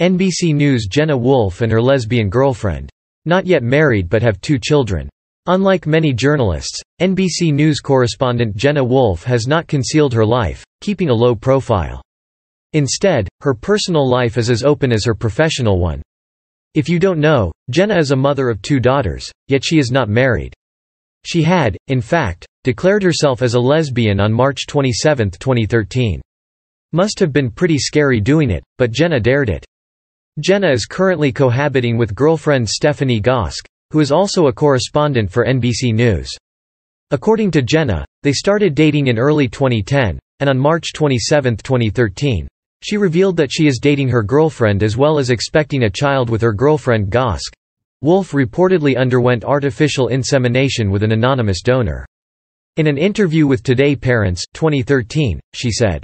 NBC News Jenna Wolfe and her lesbian girlfriend. Not yet married but have two children. Unlike many journalists, NBC News correspondent Jenna Wolfe has not concealed her life, keeping a low profile. Instead, her personal life is as open as her professional one. If you don't know, Jenna is a mother of two daughters, yet she is not married. She had, in fact, declared herself as a lesbian on March 27, 2013. Must have been pretty scary doing it, but Jenna dared it. Jenna is currently cohabiting with girlfriend Stephanie Gosk, who is also a correspondent for NBC News. According to Jenna, they started dating in early 2010, and on March 27, 2013, she revealed that she is dating her girlfriend as well as expecting a child with her girlfriend Gosk. Wolfe reportedly underwent artificial insemination with an anonymous donor. In an interview with Today Parents 2013, she said,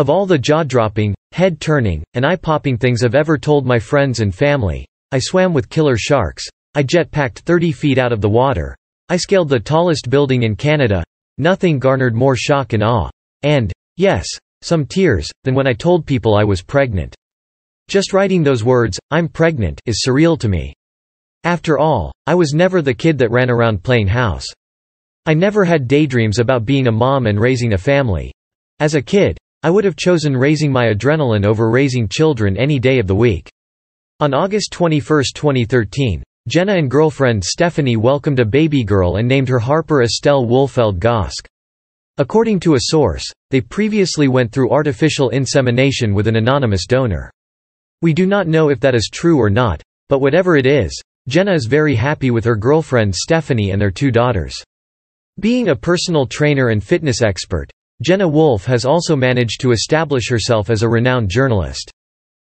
Of all the jaw-dropping, head-turning, and eye-popping things I've ever told my friends and family, I swam with killer sharks, I jet-packed 30 feet out of the water, I scaled the tallest building in Canada, nothing garnered more shock and awe. And, yes, some tears, than when I told people I was pregnant. Just writing those words, I'm pregnant, is surreal to me. After all, I was never the kid that ran around playing house. I never had daydreams about being a mom and raising a family. As a kid, I would have chosen raising my adrenaline over raising children any day of the week. On August 21, 2013, Jenna and girlfriend Stephanie welcomed a baby girl and named her Harper Estelle Wohlfeld Gosk. According to a source, they previously went through artificial insemination with an anonymous donor. We do not know if that is true or not, but whatever it is, Jenna is very happy with her girlfriend Stephanie and their two daughters. Being a personal trainer and fitness expert, Jenna Wolfe has also managed to establish herself as a renowned journalist.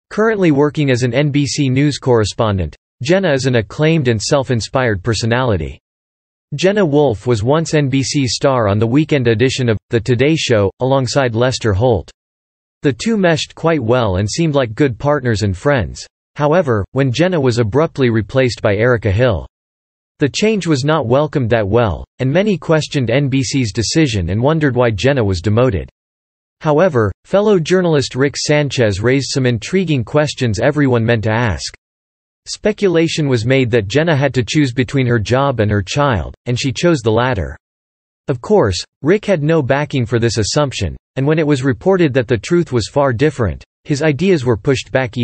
Currently working as an NBC News correspondent, Jenna is an acclaimed and self-inspired personality. Jenna Wolfe was once NBC star on the weekend edition of The Today Show, alongside Lester Holt. The two meshed quite well and seemed like good partners and friends. However, when Jenna was abruptly replaced by Erica Hill. The change was not welcomed that well, and many questioned NBC's decision and wondered why Jenna was demoted. However, fellow journalist Rick Sanchez raised some intriguing questions everyone meant to ask. Speculation was made that Jenna had to choose between her job and her child, and she chose the latter. Of course, Rick had no backing for this assumption, and when it was reported that the truth was far different, his ideas were pushed back even